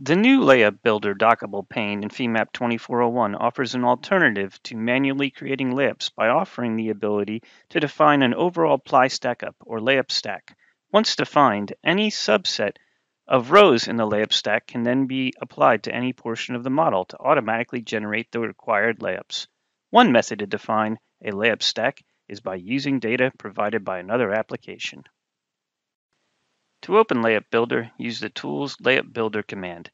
The new Layup Builder dockable pane in FEMAP 2401 offers an alternative to manually creating layups by offering the ability to define an overall ply stackup or layup stack. Once defined, any subset of rows in the layup stack can then be applied to any portion of the model to automatically generate the required layups. One method to define a layup stack is by using data provided by another application. To open Layup Builder, use the Tools Layup Builder command.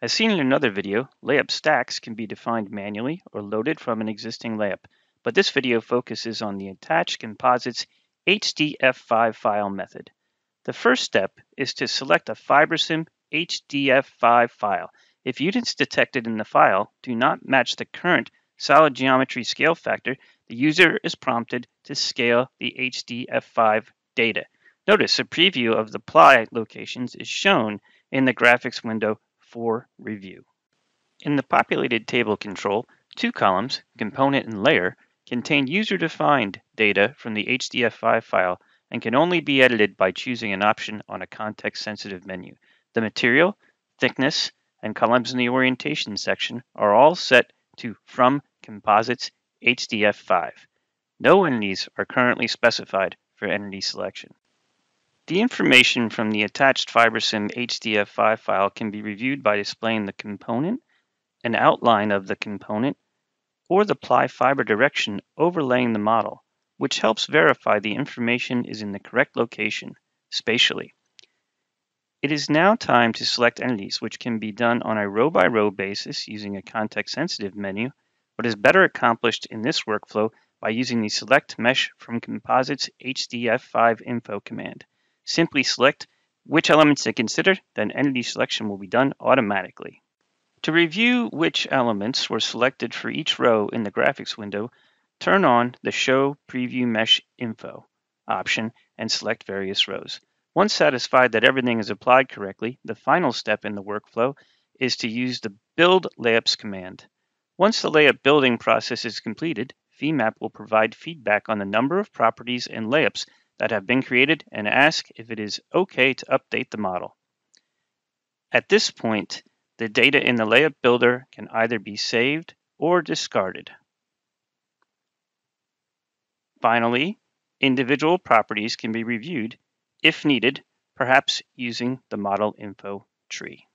As seen in another video, layup stacks can be defined manually or loaded from an existing layup, but this video focuses on the attached composites HDF5 file method. The first step is to select a FiberSim HDF5 file. If units detected in the file do not match the current solid geometry scale factor, the user is prompted to scale the HDF5 data. Notice a preview of the ply locations is shown in the graphics window for review. In the populated table control, two columns, component and layer, contain user-defined data from the HDF5 file and can only be edited by choosing an option on a context-sensitive menu. The material, thickness, and columns in the orientation section are all set to From Composites HDF5. No entities are currently specified for entity selection. The information from the attached FiberSim HDF5 file can be reviewed by displaying the component, an outline of the component, or the ply fiber direction overlaying the model, which helps verify the information is in the correct location, spatially. It is now time to select entities, which can be done on a row-by-row -row basis using a context-sensitive menu, but is better accomplished in this workflow by using the Select Mesh from Composites HDF5 info command. Simply select which elements to consider, then entity selection will be done automatically. To review which elements were selected for each row in the graphics window, turn on the Show Preview Mesh Info option and select various rows. Once satisfied that everything is applied correctly, the final step in the workflow is to use the Build Layups command. Once the layup building process is completed, FEMAP will provide feedback on the number of properties and layups that have been created and ask if it is okay to update the model. At this point, the data in the layup builder can either be saved or discarded. Finally, individual properties can be reviewed if needed, perhaps using the model info tree.